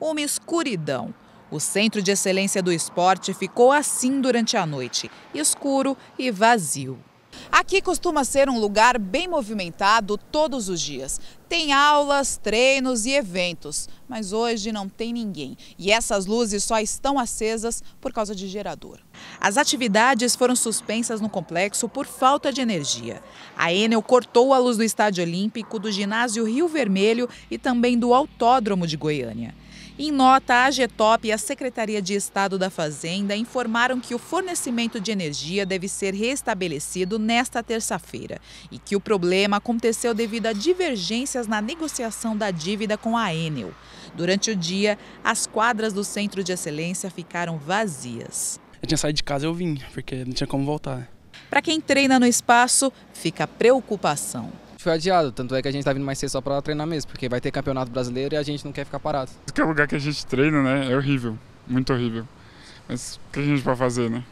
uma escuridão. O Centro de Excelência do Esporte ficou assim durante a noite, escuro e vazio. Aqui costuma ser um lugar bem movimentado todos os dias. Tem aulas, treinos e eventos, mas hoje não tem ninguém. E essas luzes só estão acesas por causa de gerador. As atividades foram suspensas no complexo por falta de energia. A Enel cortou a luz do Estádio Olímpico, do ginásio Rio Vermelho e também do Autódromo de Goiânia. Em nota, a AGETOP e a Secretaria de Estado da Fazenda informaram que o fornecimento de energia deve ser restabelecido nesta terça-feira e que o problema aconteceu devido a divergências na negociação da dívida com a Enel. Durante o dia, as quadras do Centro de Excelência ficaram vazias. Eu tinha saído de casa e eu vim, porque não tinha como voltar. Para quem treina no espaço, fica preocupação foi adiado, tanto é que a gente tá vindo mais cedo só para treinar mesmo, porque vai ter campeonato brasileiro e a gente não quer ficar parado. Esse é o lugar que a gente treina, né? É horrível, muito horrível. Mas o que a gente vai fazer, né?